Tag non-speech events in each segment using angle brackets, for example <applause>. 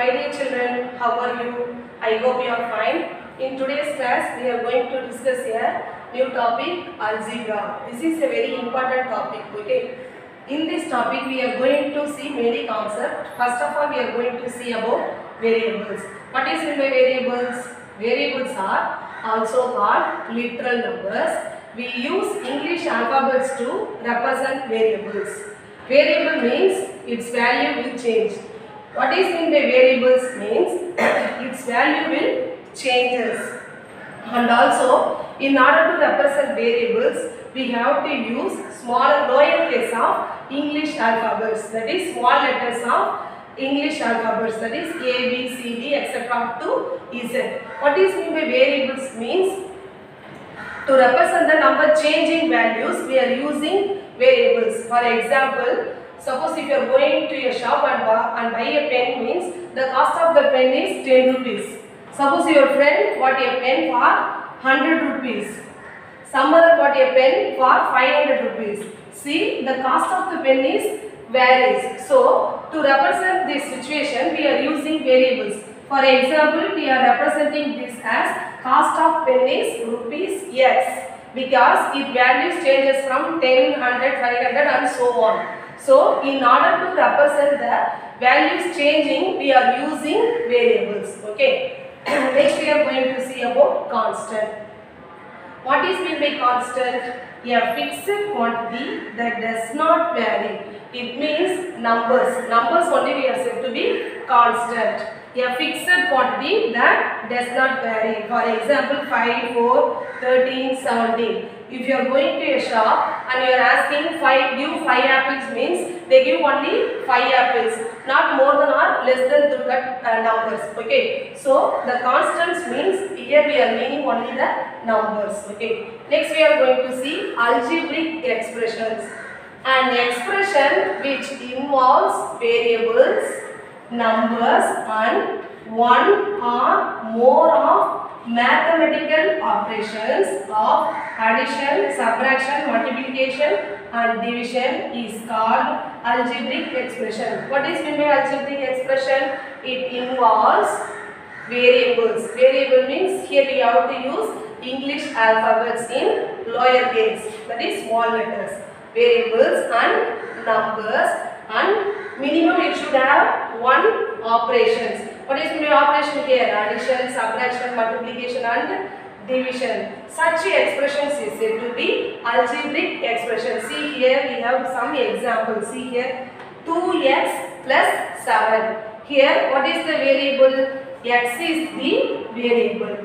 My dear children, how are you? I hope you are fine. In today's class, we are going to discuss a new topic, algebra. This is a very important topic, okay? In this topic, we are going to see many concepts. First of all, we are going to see about variables. What is meant by variables? Variables are also called literal numbers. We use English alphabets to represent variables. Variable means its value will change. What is meant by variables means <coughs> its value will changes. And also, in order to represent variables, we have to use small lower case of English alphabets. That is small letters of English alphabets. That is A, B, C, D, etc. to Z. What is meant by variables means to represent the number changing values, we are using variables. For example, suppose if you are going to a shop and buy, and buy a pen means the cost of the pen is 10 rupees. Suppose your friend bought a pen for 100 rupees. Some other bought a pen for 500 rupees. See, the cost of the pen is varies. So, to represent this situation, we are using variables. For example, we are representing this as cost of pen is rupees x because it values changes from 10, 100, 500 and so on. So, in order to represent the values changing, we are using variables. Okay. <clears throat> Next, we are going to see about constant. What is meant by constant? A fixed quantity that does not vary. It means numbers. Numbers only we are said to be constant. A fixed quantity that does not vary. For example, 5, 4, 13, 17. If you are going to a shop and you are asking 5, give 5 apples means they give only 5 apples. Not more than or less than that uh, numbers. Okay. So, the constants means here we are meaning only the numbers. Okay. Next we are going to see algebraic expressions. An expression which involves variables, numbers and one or more of mathematical operations of addition, subtraction, multiplication and division is called algebraic expression. What is meant by algebraic expression? It involves variables. Variable means here we have to use English alphabets in lower case that is small letters. Variables and numbers and minimum it should have one operations. What is by operation here? Addition, subtraction, multiplication and division. Such expressions is said to be algebraic expression. See here we have some examples. See here 2x plus 7. Here what is the variable? x is the variable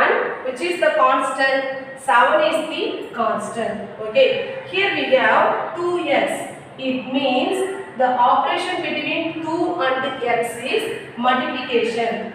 and which is the constant? 7 is the constant. Okay. Here we have 2x. It means the operation between 2 and x is multiplication.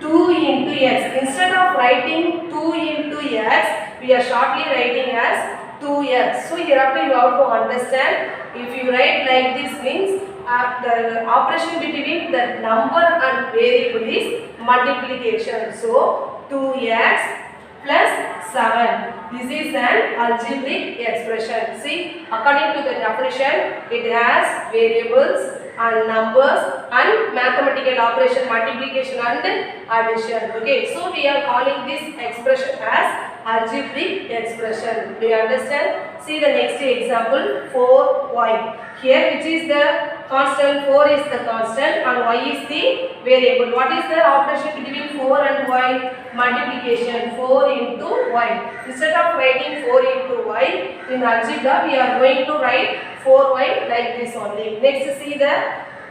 2 into x. Instead of writing 2 into x, we are shortly writing as 2x. So hereafter you have to understand if you write like this means uh, the operation between the number and variable is multiplication. So 2x plus 7. This is an algebraic expression. See, according to the definition, it has variables and numbers and mathematical operation multiplication and addition. Okay, so we are calling this expression as algebraic expression. Do you understand? See the next example 4y. Here which is the constant 4 is the constant and y is the variable. What is the operation between 4 and y? Multiplication 4 into y. Instead of writing 4 into y in algebra we are going to write 4y like this only. Next see the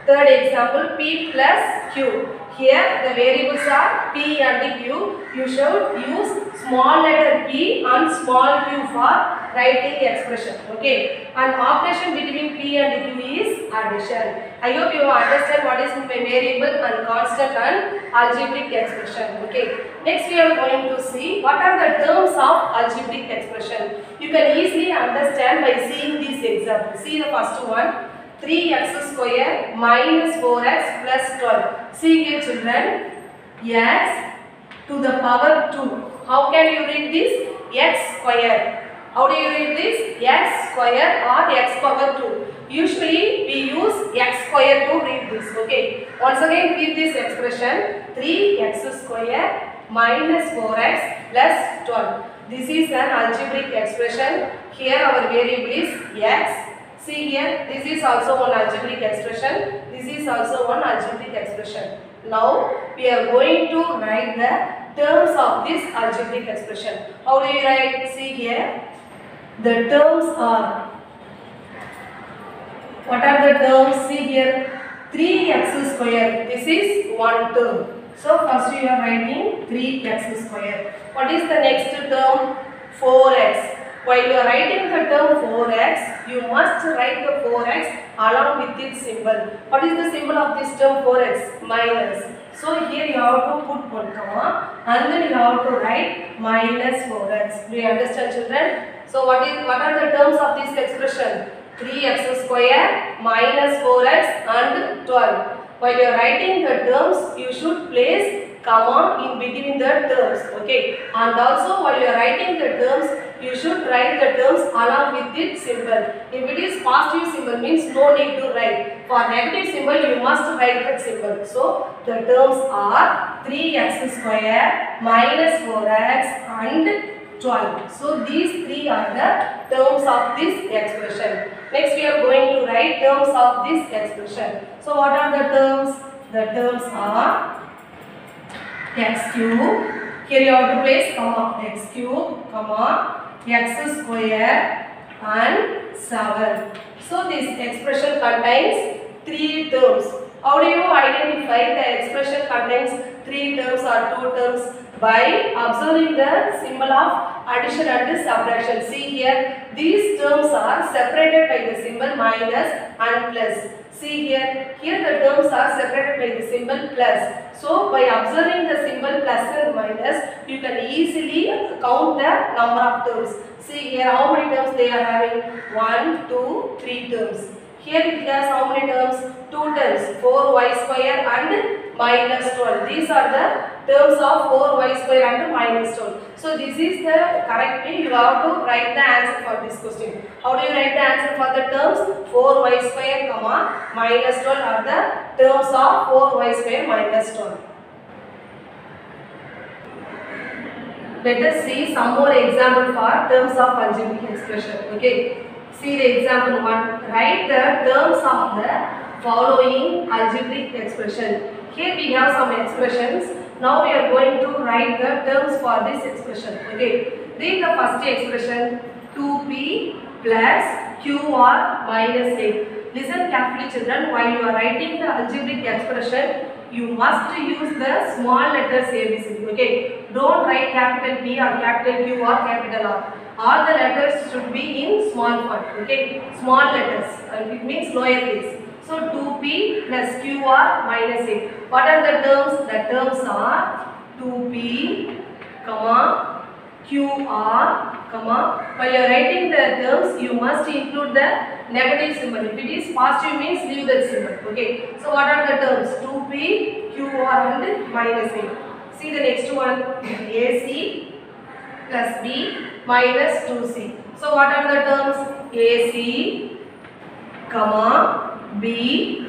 third example p plus q. Here the variables are p and q. You should use small letter p and small q for writing expression. Okay. And operation between p and q is addition. I hope you understand what is variable and constant and algebraic expression. Okay. Next we are going to see what are the terms of algebraic expression. You can easily understand by seeing this example. See the first one. 3x square minus 4x plus 12. See here children. x to the power 2. How can you read this? x square. How do you read this? x square or x power 2. Usually we use x square to read this. Okay. Once again read this expression 3x square minus 4x plus 12. This is an algebraic expression. Here our variable is x. See here, this is also one algebraic expression. This is also one algebraic expression. Now we are going to write the terms of this algebraic expression. How do you write? See here. The terms are what are the terms? See here 3x square. This is one term. So first you are writing 3x square. What is the next term? 4x. While you are writing the term 4x, you must write the 4x along with its symbol. What is the symbol of this term 4x? Minus. So here you have to put one comma and then you have to write minus 4x. Do you understand children? So what is what are the terms of this expression? 3x square minus 4x and 12. While you are writing the terms, you should place comma in between the terms. Okay. And also while you are writing the terms, you should write the terms along with its symbol. If it is positive symbol means no need to write. For negative symbol, you must write that symbol. So the terms are 3x square minus 4x and 12. So these three are the terms of this expression. Next we are going to write terms of this expression. So what are the terms? The terms are x cube. Here you have to place comma x cube, comma x square and 7. So this expression contains three terms. How do you identify the expression contains three terms or two terms? By observing the symbol of addition and subtraction. See here, these terms are separated by the symbol minus and plus. See here, here the terms are separated by the symbol plus. So by observing the symbol plus and minus, you can easily count the number of terms. See here, how many terms they are having? 1, 2, 3 terms. Here it has how many terms? 2 terms, 4y square and minus 12. These are the terms of 4y square and minus 12. So this is the correct way you have to write the answer for this question. How do you write the answer for the terms? 4y square comma minus 12 are the terms of 4y square minus 12. Let us see some more example for terms of algebraic expression. Okay. See the example 1. Write the terms of the following algebraic expression. Here we have some expressions. Now we are going to write the terms for this expression. Okay. Read the first expression 2p plus qr minus 8. Listen carefully children. While you are writing the algebraic expression, you must use the small letters ABCD. Okay. Don't write capital P or capital Q or capital R. All the letters should be in small font. Okay. Small letters. Uh, it means lowercase. So 2p plus qr minus 8. What are the terms? The terms are 2p, comma, qr, comma. While you are writing the terms, you must include the negative symbol. If it is positive means leave that symbol. Okay. So what are the terms? 2p, qr and minus 8. See the next one. AC plus b minus 2c. So what are the terms? AC, comma, B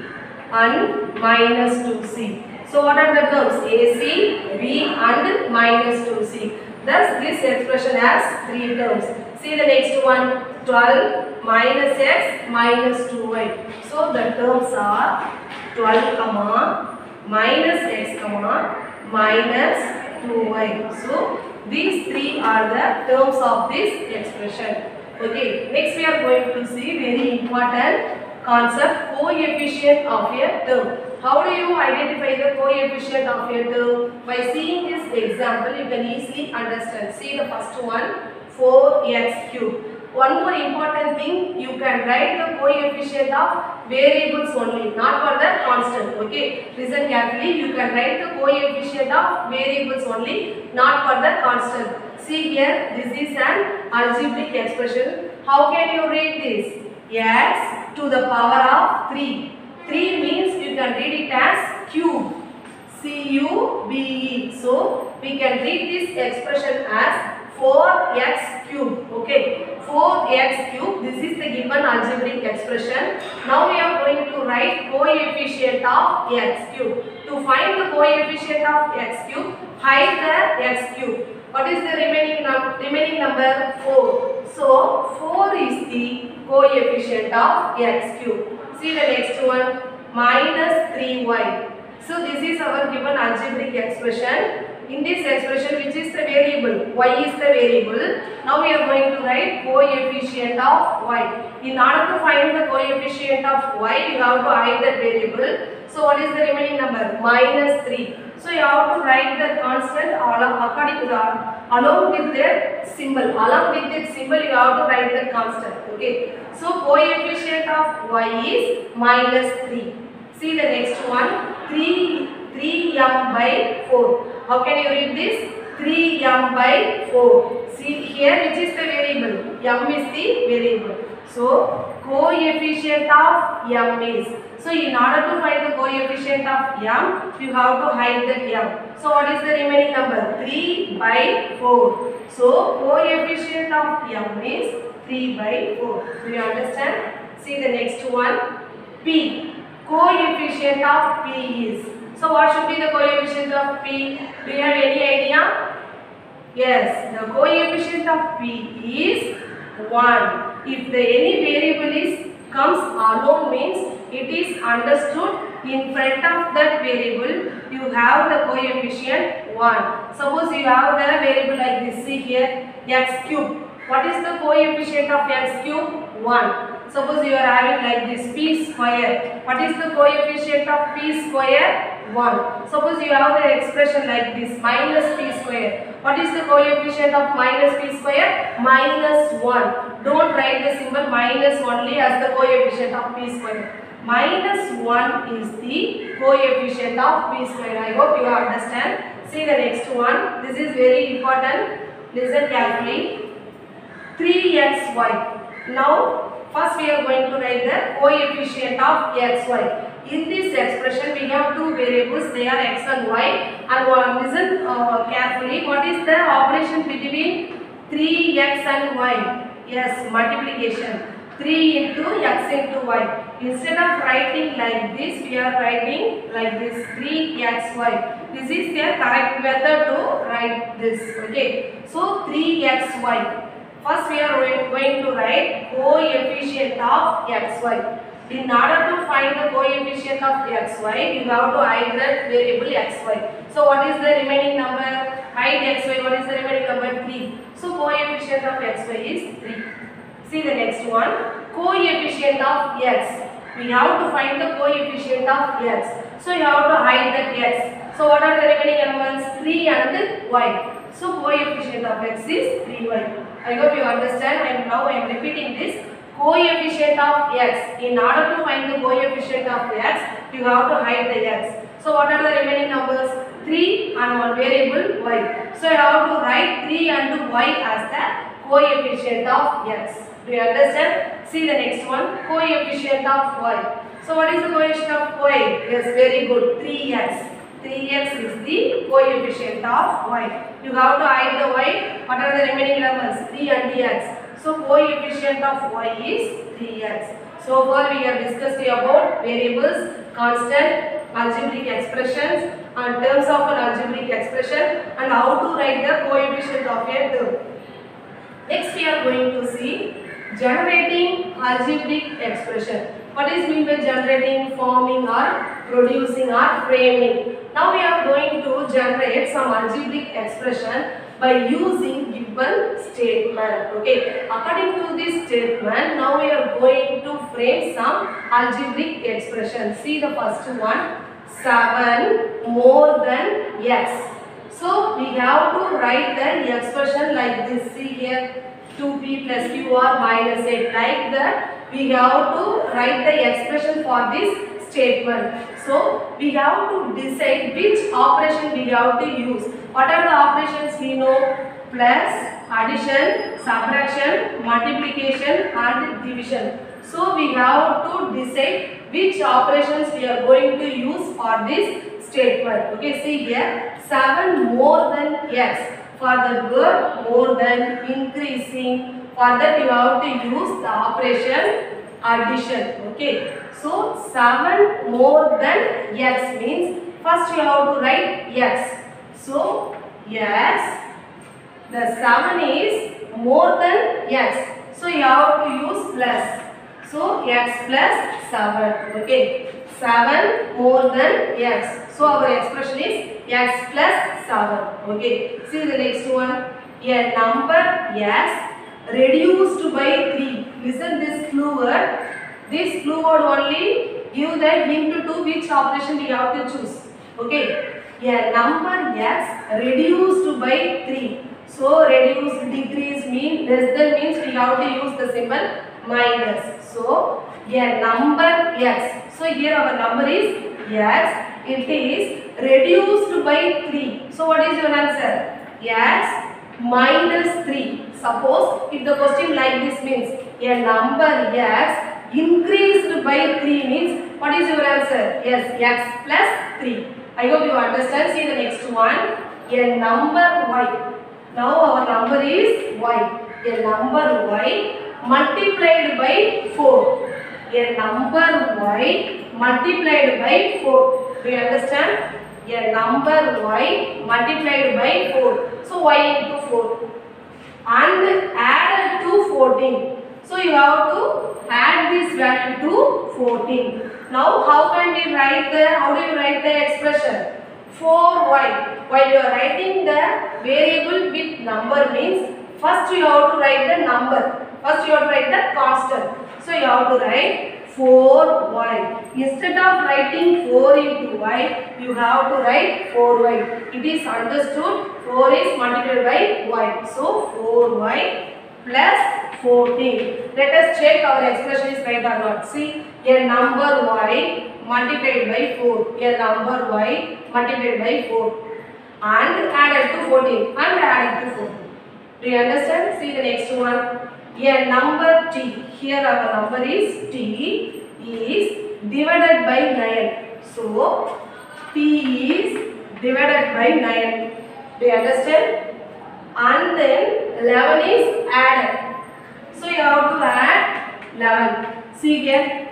and minus 2C. So what are the terms? AC, B and minus 2C. Thus this expression has three terms. See the next one 12 minus x minus 2y. So the terms are 12 comma minus x comma minus 2y. So these three are the terms of this expression. Okay, next we are going to see very important concept coefficient of a term. How do you identify the coefficient of a term? By seeing this example, you can easily understand. See the first one, 4x cube. One more important thing, you can write the coefficient of variables only, not for the constant. Okay, listen carefully. You can write the coefficient of variables only, not for the constant. See here, this is an algebraic expression. How can you read this? x to the power of 3. 3 means you can read it as cube. C-U-B-E. So, we can read this expression as 4x cube. Okay. 4x cube. This is the given algebraic expression. Now we are going to write coefficient of x cube. To find the coefficient of x cube, hide the x cube. What is the remaining, num remaining number? 4. So 4 is the coefficient of x cube. See the next one minus 3y. So this is our given algebraic expression. In this expression which is the variable, y is the variable. Now we are going to write coefficient of y. In order to find the coefficient of y, you have to hide that variable. So what is the remaining number? Minus 3. So you have to write the constant along, according to the, along with the symbol. Along with that symbol you have to write the constant. Okay. So coefficient of y is minus 3. See the next one. 3, 3m by 4. How can you read this? 3m by 4. See here which is the variable? m is the variable. So coefficient of m is. So in order to find the coefficient of m, you have to hide the m. So what is the remaining number? 3 by 4. So coefficient of m is 3 by 4. Do you understand? See the next one. P. Coefficient of P is. So what should be the coefficient of P? Do you have any idea? Yes, the coefficient of P is 1. If the any variable is comes alone means it is understood in front of that variable you have the coefficient 1. Suppose you have the variable like this, see here x cube. What is the coefficient of x cube? 1. Suppose you are having like this p square. What is the coefficient of p square? 1. Suppose you have the expression like this minus p square. What is the coefficient of minus p square? Minus 1. Don't write the symbol minus only as the coefficient of p square. Minus 1 is the coefficient of p square. I hope you understand. See the next one. This is very important. Listen carefully. 3xy. Now First we are going to write the coefficient of xy. In this expression we have two variables they are x and y and listen uh, carefully what is the operation between 3x and y? Yes multiplication 3 into x into y. Instead of writing like this we are writing like this 3xy. This is the correct method to write this okay. So 3xy. First we are going to write coefficient of xy. In order to find the coefficient of xy, you have to hide that variable xy. So what is the remaining number? Hide xy. What is the remaining number? 3. So coefficient of xy is 3. See the next one. Coefficient of x. We have to find the coefficient of x. So you have to hide that x. So what are the remaining elements? 3 and y. So coefficient of x is 3y. I hope you understand and now I am repeating this coefficient of x. In order to find the coefficient of x, you have to hide the x. So what are the remaining numbers? 3 and one variable y. So you have to write 3 and y as the coefficient of x. Do you understand? See the next one. Coefficient of y. So what is the coefficient of y? Yes, very good. 3x. 3x is the coefficient of y. You have to hide the y. What are the remaining numbers? 3 and x. So coefficient of y is 3x. So far we have discussed about variables, constant, algebraic expressions and terms of an algebraic expression and how to write the coefficient of a term. Next we are going to see generating algebraic expression. What is mean by generating, forming or producing or framing? Now we are going to generate some algebraic expression by using given statement. Okay. According to this statement, now we are going to frame some algebraic expression. See the first one. 7 more than x. So we have to write the expression like this. See here 2p plus qr minus 8 like that. We have to write the expression for this statement. So we have to decide which operation we have to use. What are the operations we know? Plus, addition, subtraction, multiplication and division. So we have to decide which operations we are going to use for this statement. Okay, see here 7 more than x. For the verb more than increasing For that you have to use the operation addition. Okay. So 7 more than x means first you have to write x. So yes, the 7 is more than x. So you have to use plus. So x plus 7. Okay. 7 more than x. So our expression is x plus 7. Okay. See the next one. A number x reduced by 3. Listen this clue word. This clue word only give the hint to which operation we have to choose. Okay. A number x reduced by 3. So reduce, decrease mean less than means we have to use the symbol minus. So a number x. So here our number is x. It is reduced by 3. So what is your answer? x minus 3. Suppose if the question like this means a number x increased by 3 means what is your answer? Yes, x plus 3. I hope you understand. See the next one. A number y. Now our number is y. A number y multiplied by 4. A number y multiplied by 4. Do you understand? A number y multiplied by 4. So y into 4. And add to 14. So you have to add this value to 14. Now how can we write the, how do you write the expression? 4y. While you are writing the variable with number means first you have to write the number. First you have to write the constant. So you have to write 4y. Instead of writing 4 into y, you have to write 4y. It is understood 4 is multiplied by y. So 4y plus 14. Let us check our expression is right or not. See a number y multiplied by 4. A number y multiplied by 4 and added to 14 and added to 14. Do you understand? See the next one. A number t. Here our number is t is divided by 9. So t is divided by 9. Do you understand? And then 11 is added. So you have to add 11. See here.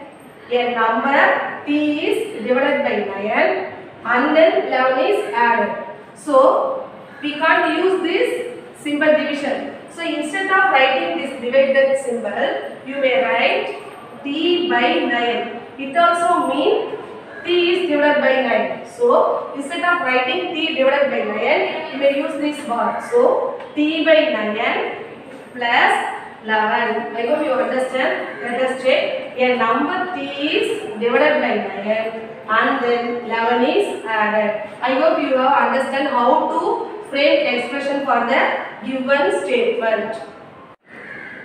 A number t is divided by 9 and then 11 is added. So we can't use this symbol division. So instead of writing this divided symbol, you may write t by 9. It also means t is divided by 9. So instead of writing t divided by 9, you may use this bar. So t by 9 plus 11. I hope you understand. Let us check. A number t is divided by 9 and then 11 is added. I hope you have understand how to frame expression for the given statement.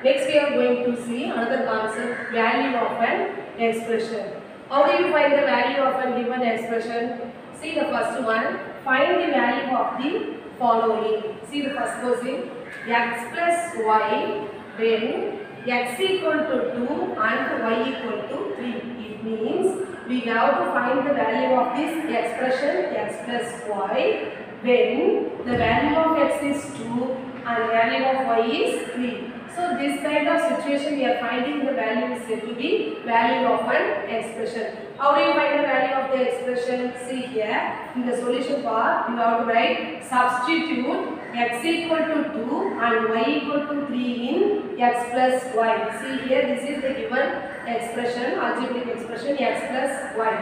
Next we are going to see another concept value of an expression. How do you find the value of a given expression? See the first one. Find the value of the following. See the first question. x plus y when x equal to 2 and y equal to 3. It means we have to find the value of this expression x plus y when the value of x is 2 and value of y is 3. So this kind of situation we are finding the value is said to be value of an expression. How do you find the value of the expression? See here in the solution part you have to write substitute x equal to 2 and y equal to 3 in x plus y. See here this is the given expression algebraic expression x plus y.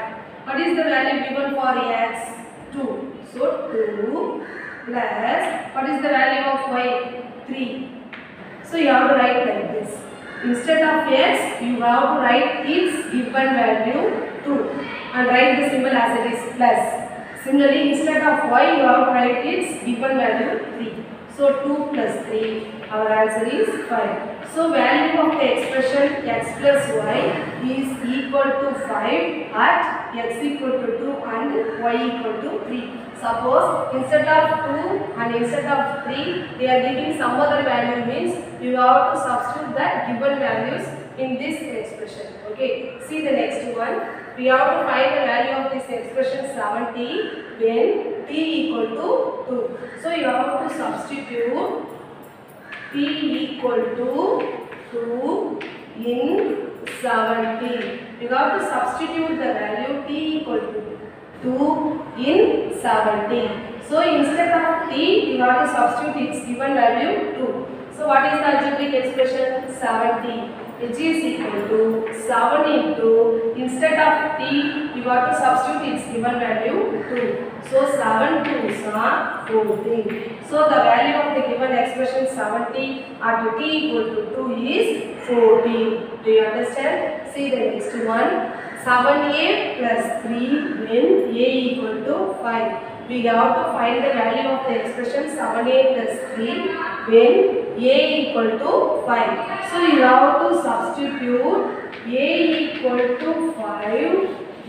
What is the value given for x? 2. So 2 plus what is the value of y? 3. So you have to write like this. Instead of x, you have to write its given value 2 and write the symbol as it is plus. Similarly, instead of y, you have to write its given value 3. So 2 plus 3, our answer is 5. So value of the expression x plus y is equal to 5 at x equal to 2 and y equal to 3. Suppose instead of 2 and instead of 3, they are giving some other value means you have to substitute the given values in this expression. Okay, see the next one. We have to find the value of this expression 70 when t equal to 2. So you have to substitute t equal to 2 in 70. You have to substitute the value t equal to 2 in 70. So instead of t, you have to substitute its given value 2. So what is the algebraic expression? 70 which is equal to 7 into instead of t you have to substitute its given value 2. So 7 2s are 14. So the value of the given expression 70 at t equal to 2 is 14. Do you understand? See the next one. 7a plus 3 when a equal to 5. We have to find the value of the expression 7a plus 3 when a equal to 5. So you have to substitute a equal to 5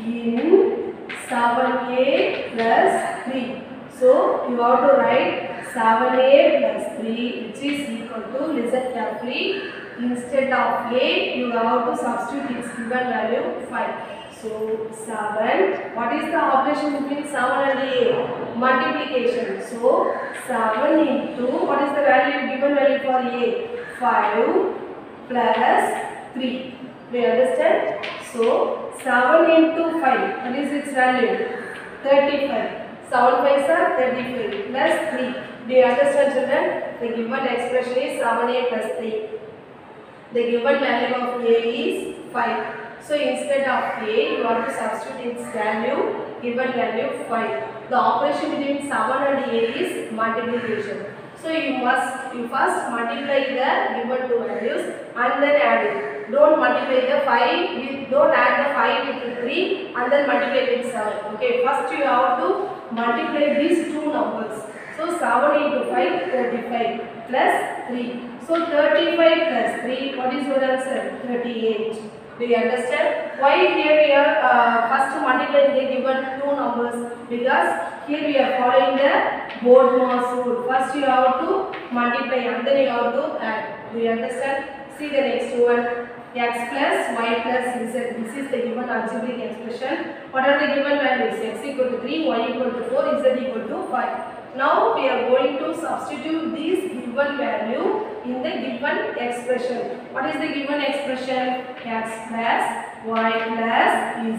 in 7a plus 3. So you have to write 7a plus 3 which is equal to listen carefully. Instead of a you have to substitute its given value 5. So 7. What is the operation between 7 and a? Multiplication. So 7 into what is the value given value for a? 5 plus 3. Do you understand? So 7 into 5. What is its value? 35. 7 5 are 35 plus 3. Do you understand children? The given expression is 7a plus 3. The given value of a is 5. So instead of a, you want to substitute its value, given value 5. The operation between 7 and a is multiplication. So you must, you first multiply the given two values and then add it. Don't multiply the 5, with, don't add the 5 with the 3 and then multiply with 7. Okay, first you have to multiply these two numbers. So 7 into 5, 35 plus 3. So 35 plus 3, what is your answer? 38. Do you understand? Why here we are uh, first multiplying the given two numbers? Because here we are following the Bodmas rule. First you have to multiply and then you have to add. Do you understand? See the next one. x plus y plus z. This is the given algebraic expression. What are the given values? x equal to 3, y equal to 4, z equal to 5. Now we are going to substitute this given value in the given expression. What is the given expression? x plus y plus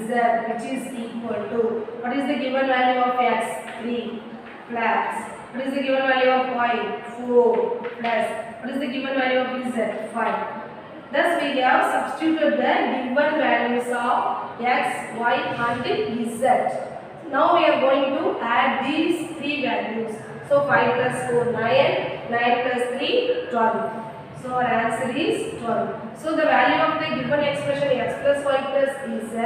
z which is equal to. What is the given value of x? 3 plus. What is the given value of y? 4 plus. What is the given value of z? 5. Thus we have substituted the given values of x, y and z. Now we are going to add these three values. So 5 plus 4, 9, 9 plus 3, 12. So our answer is 12. So the value of the given expression x plus y plus z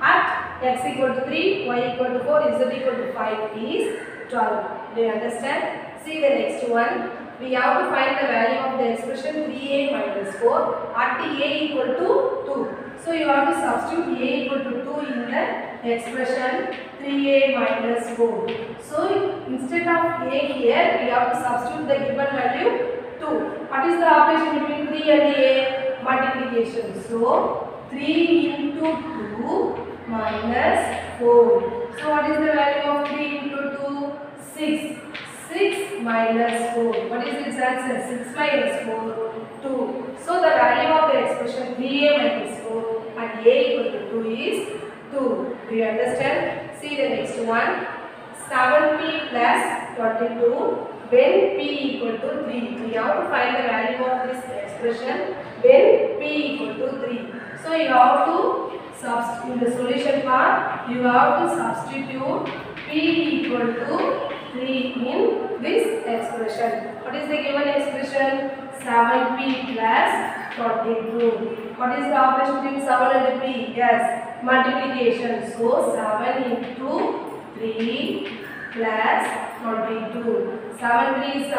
at x equal to 3, y equal to 4, z equal to 5 is 12. Do you understand? See the next one. We have to find the value of the expression 3a minus 4 at a equal to 2. So you have to substitute a equal to 2 in the expression 3a minus 4. So instead of a here, we have to substitute the given value 2. What is the operation between 3 and a? Multiplication. So 3 into 2 minus 4. So what is the value of 3 into 2? 6. 6 minus 4. What is its answer? 6 minus 4, 2. So the value of the expression 3a minus 4 and a equal to 2 is 2. Do you understand? See the next one. 7p plus 22 when p equal to 3. We have to find the value of this expression when p equal to 3. So you have to substitute the solution part. You have to substitute p equal to 3 in this expression. What is the given expression? 7p plus 22. What is the operation between 7 and p? Yes, multiplication. So 7 into 3 plus 22. 7 3 is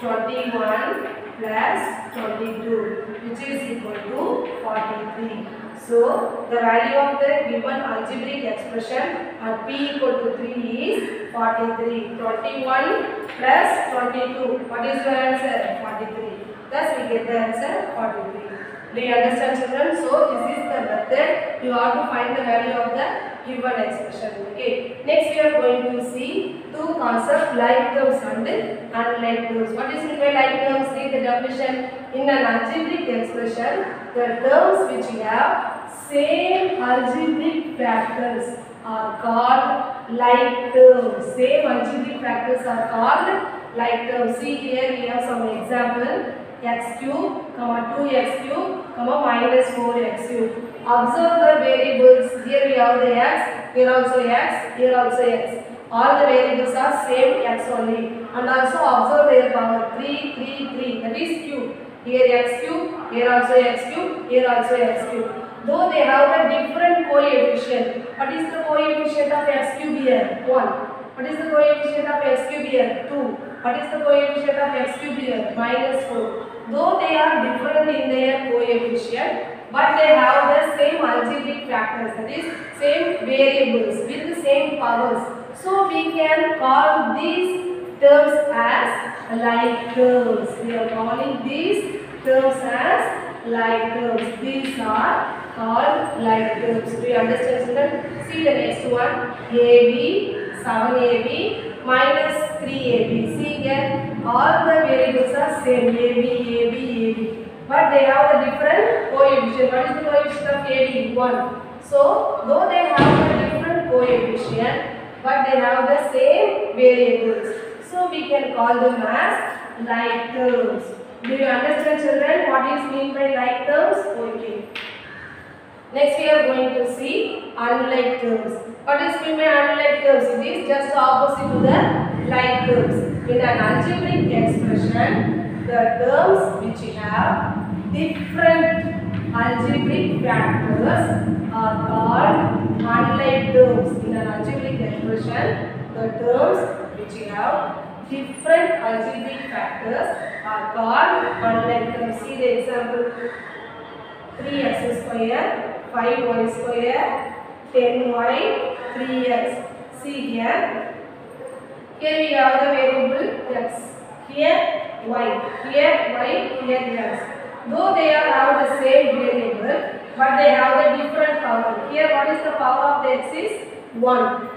21 plus 22 which is equal to 43. So the value of the given algebraic expression at p equal to 3 is 43. 21 plus 22. What is your answer? 43. Thus we get the answer 43. Do you understand children? So this is the method you have to find the value of the given expression. Okay. Next we are going to see two concepts like terms and unlike terms. What is meant by like terms? Read the definition. In an algebraic expression, the terms which have same algebraic factors are called like terms. Same algebraic factors are called like terms. See here we have some example x cube, comma 2x cube, comma minus 4x cube. Observe the variables. Here we have the x, here also x, here also x. All the variables are same x only. And also observe their power 3, 3, 3. That is cube. Here x cube, here also x cube, here also x cube. Though they have a different coefficient. What is the coefficient of x cube here? 1. What is the coefficient of x cube here? 2. What is the coefficient of x cube here? Minus 4. Though they are different in their coefficient, but they have the same algebraic factors, that is, same variables with the same powers. So we can call these terms as like terms. We are calling these terms as like terms. These are called like terms. Do you understand? See the next one. AB, 7AB minus 3AB. See here, all the variables are same. AB, AB, AB. But they have a different coefficient. What is the coefficient of AB? 1. So, though they have a different coefficient, but they have the same variables. So, we can call them as like terms. Do you understand children what is mean by like terms? Okay. Next we are going to see unlike terms. What is mean by unlike terms? It is just opposite to the like terms. In an algebraic expression, the terms which have different algebraic factors are called unlike terms. In an algebraic expression, the terms which have different algebraic factors are called unlike terms. See the example 3x square, 5y square, 10y, 3x. See here. Here we have the variable x. Here y. Here y. Here x. Though they are have the same variable, but they have the different power. Here what is the power of the x is 1.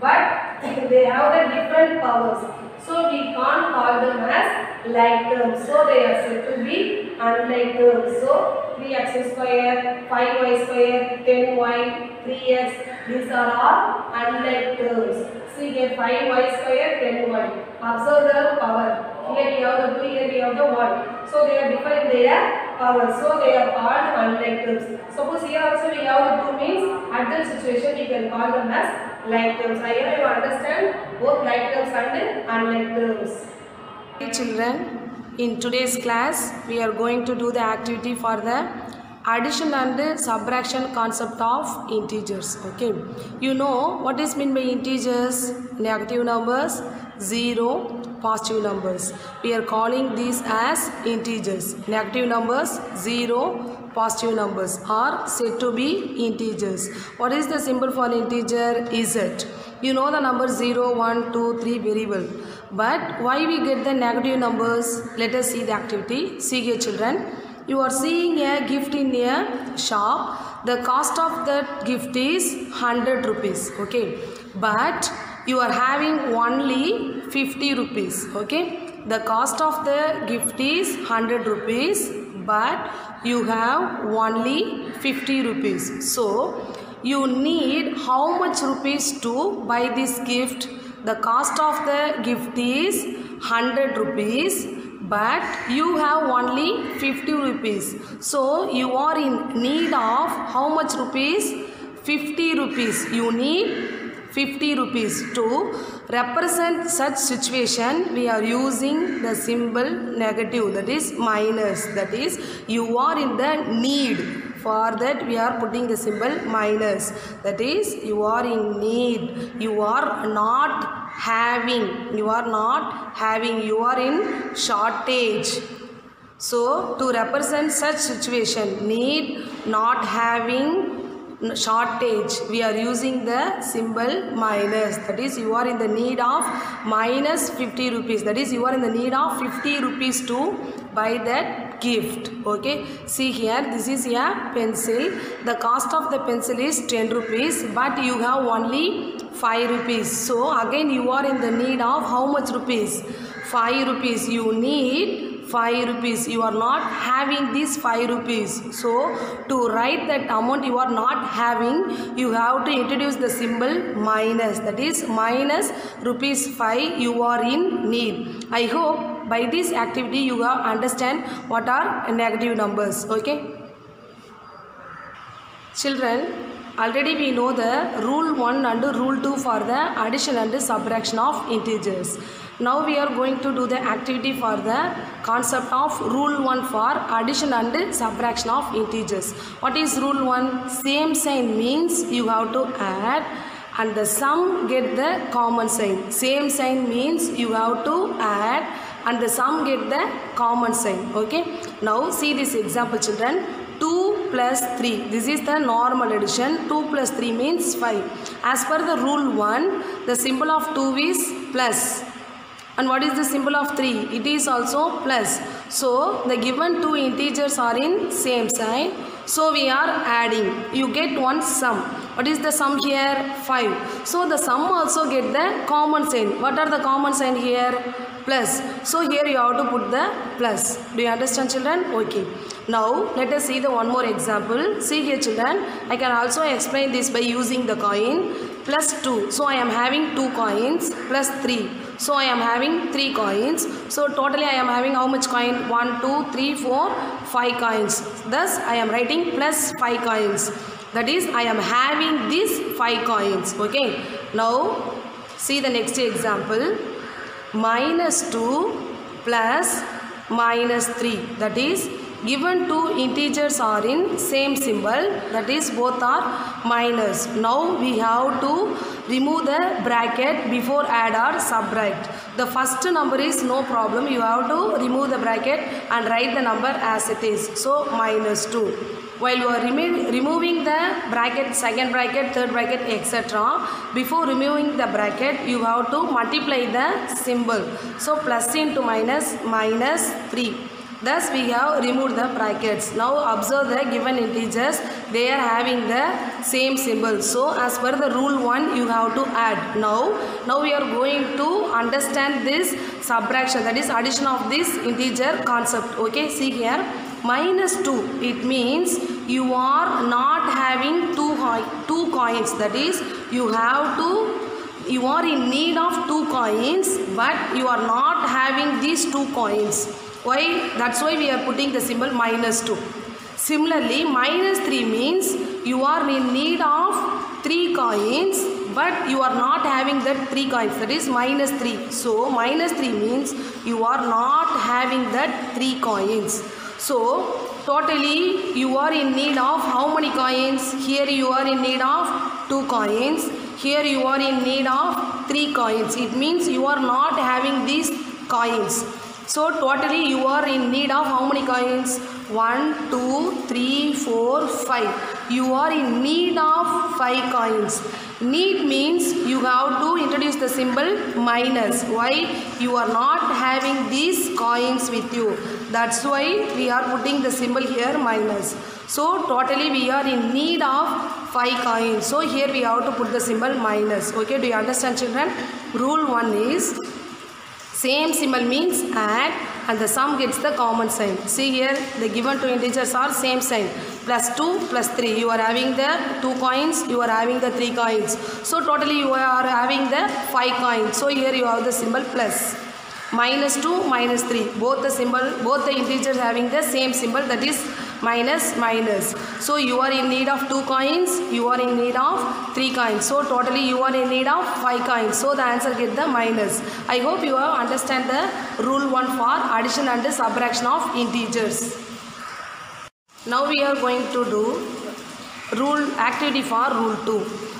But <coughs> they have the different powers. So we can't call them as like terms. So they are said to be unlike terms. So 3x square, 5y square, 10y, 3x. These are all unlike terms. See here 5y square, 10y. Observe the power. Here we have the 2, here we have the 1. So they are different their power. So they are called unlike terms. Suppose here also we have the 2 means at that situation we can call them as like terms. I you understand both like terms and unlike terms. Hey children, in today's class we are going to do the activity for the addition and subtraction concept of integers okay? You know what is mean by integers? Negative numbers zero positive numbers. We are calling these as integers. Negative numbers zero positive numbers are said to be integers. What is the symbol for integer? Is it? You know the number 0 1 2 3 very well. But why we get the negative numbers? Let us see the activity. See here children you are seeing a gift in a shop. The cost of that gift is 100 rupees okay? But you are having only 50 rupees okay? The cost of the gift is 100 rupees but you have only 50 rupees. So you need how much rupees to buy this gift? The cost of the gift is 100 rupees but you have only 50 rupees. So you are in need of how much rupees? 50 rupees. You need 50 rupees to represent such situation. We are using the symbol negative that is minus that is you are in the need for that we are putting the symbol minus. That is you are in need. You are not having. You are not having. You are in shortage. So to represent such situation need not having shortage. We are using the symbol minus. That is you are in the need of minus 50 rupees. That is you are in the need of 50 rupees to buy that gift okay? See here this is a pencil. The cost of the pencil is 10 rupees but you have only 5 rupees. So again you are in the need of how much rupees? 5 rupees. You need 5 rupees. You are not having this 5 rupees. So to write that amount you are not having. You have to introduce the symbol minus. That is minus rupees 5 you are in need. I hope by this activity you have understand what are negative numbers okay? Children already we know the rule 1 and rule 2 for the addition and subtraction of integers. Now we are going to do the activity for the concept of rule 1 for addition and subtraction of integers. What is rule 1 same sign means you have to add and the sum get the common sign. Same sign means you have to add and the sum get the common sign okay? Now see this example children. 2 plus 3 this is the normal addition. 2 plus 3 means 5 as per the rule 1 the symbol of 2 is plus. And what is the symbol of 3 it is also plus. So the given two integers are in same sign. So we are adding. You get one sum. What is the sum here? 5 so the sum also get the common sign. What are the common sign here plus so here you have to put the plus do you understand children okay now let us see the one more example see here children i can also explain this by using the coin plus 2 so i am having two coins plus 3 so I am having 3 coins. So totally I am having how much coin? 1, 2, 3, 4, 5 coins. Thus I am writing plus 5 coins. That is I am having these 5 coins. Okay. Now see the next example. Minus 2 plus minus 3. That is given two integers are in same symbol that is both are minus now we have to remove the bracket before add or subtract. The first number is no problem. You have to remove the bracket and write the number as it is. So minus 2 while you are remo- removing the bracket second bracket third bracket etc before removing the bracket you have to multiply the symbol. So plus into minus minus 3 Thus we have removed the brackets. Now observe the given integers. They are having the same symbol. So as per the rule 1 you have to add. Now, now we are going to understand this subtraction that is addition of this integer concept. Okay, see here minus 2 it means you are not having two, two coins that is you have to you are in need of two coins but you are not having these two coins why? That's why we are putting the symbol minus 2 similarly minus 3 means you are in need of 3 coins but you are not having that 3 coins. That is minus 3 so minus 3 means you are not having that 3 coins. So totally you are in need of how many coins? Here you are in need of 2 coins. Here you are in need of 3 coins. It means you are not having these coins so totally you are in need of how many coins? 1 2 3 4 5 you are in need of 5 coins. Need means you have to introduce the symbol minus. Why? You are not having these coins with you. That's why we are putting the symbol here minus. So totally we are in need of 5 coins. So here we have to put the symbol minus. Okay do you understand children? Rule 1 is same symbol means add and the sum gets the common sign. See here the given two integers are same sign. Plus 2 plus 3. You are having the 2 coins, you are having the 3 coins. So totally you are having the 5 coins. So here you have the symbol plus. Minus 2 minus 3. Both the symbol, both the integers having the same symbol that is minus minus. So you are in need of 2 coins, you are in need of 3 coins. So totally you are in need of 5 coins. So the answer get the minus. I hope you have understand the rule 1 for addition and subtraction of integers. Now we are going to do rule activity for rule 2.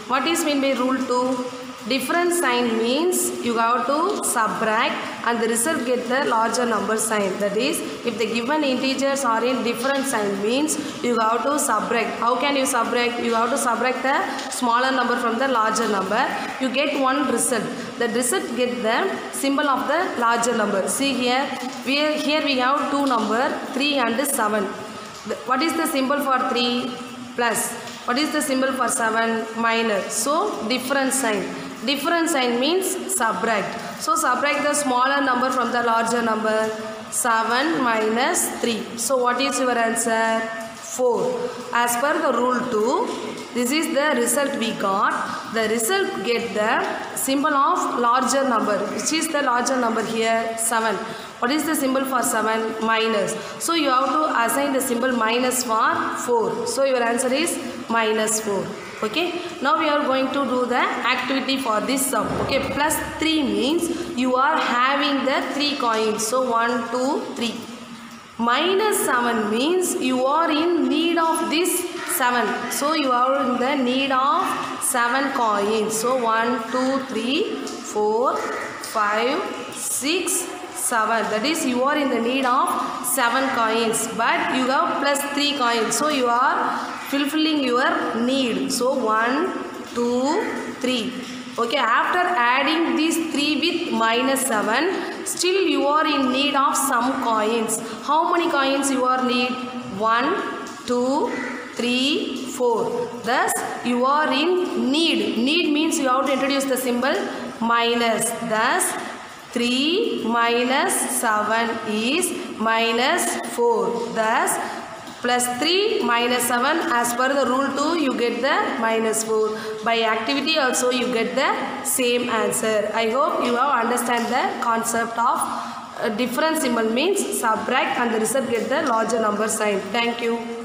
What is mean by rule 2? Different sign means you have to subtract and the result get the larger number sign. That is if the given integers are in different sign means you have to subtract. How can you subtract? You have to subtract the smaller number from the larger number. You get one result. The result get the symbol of the larger number. See here we here we have two number 3 and 7 The- what is the symbol for 3 plus. What is the symbol for 7 minus. So different sign different sign means subtract. So subtract the smaller number from the larger number. 7 minus 3 so what is your answer? 4 as per the rule 2 this is the result we got. The result get the symbol of larger number which is the larger number here 7 what is the symbol for 7 minus. So you have to assign the symbol minus for 4 so your answer is minus 4 okay? Now we are going to do the activity for this sum. Okay? Plus 3 means you are having the 3 coins. So 1 2 3 minus 7 means you are in need of this 7 so you are in the need of 7 coins. So 1 2 3 4 5 6 7 that is you are in the need of 7 coins. But you have plus 3 coins. So you are fulfilling your need. So 1 2 3 okay after adding these 3 with minus 7 still you are in need of some coins. How many coins you are need? 1 2 3 4 thus you are in need. Need means you have to introduce the symbol minus. Thus 3 minus 7 is minus 4 thus plus 3 minus 7 as per the rule 2 you get the minus 4 by activity also you get the same answer. I hope you have understand the concept of uh, different symbol means subtract and the result get the larger number sign. Thank you